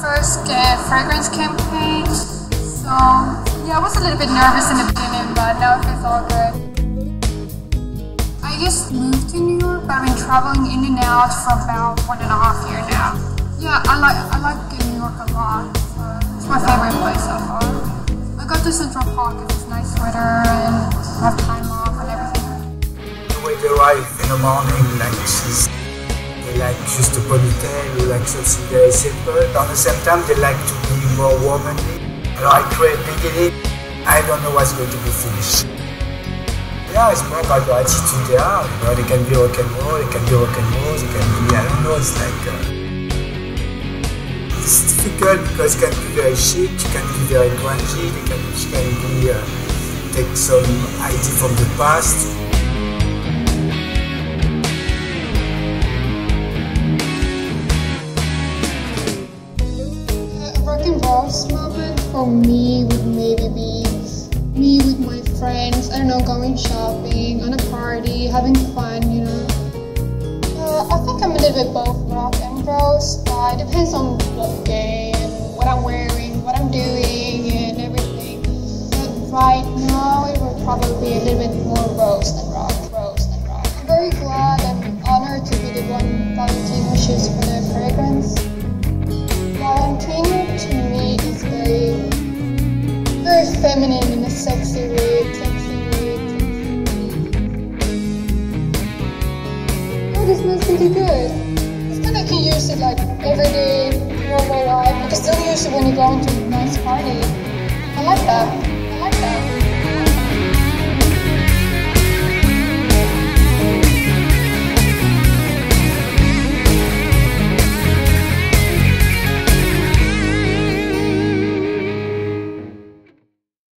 first uh, fragrance campaign. So yeah, I was a little bit nervous in the beginning, but now it feels all good. I just moved to New York, but I've been traveling in and out for about one and a half year now. Yeah, I like I like New York a lot. So it's my favorite place so far. I go to Central Park. It's nice weather and have time off and everything. We arrive in the morning, like she's they like just a ponytail, like something very simple. At the same time, they like to be more womanly. Alors I create beginning, I don't know what's going to be finished. Yeah, it's more about your attitude there. You know, they can be rock and roll, they can be rock and roll, they can be, I don't know, it's like... Uh, it's difficult because it can be very chic, it can be very grungy, it can, it can be, uh, take some idea from the past. Rock and roll moment for me would maybe be me with my friends. I don't know, going shopping, on a party, having fun, you know. Uh, I think I'm a little bit both rock and rose. but it depends on the day and what I'm wearing, what I'm doing, and everything. But right now, it would probably be a little bit more rose than rock. Rose than rock. I'm very glad and honored to be the one Valentino choose for pretty good. It's kind of like you use it like everyday normal life. You can still use it when you go into a nice party.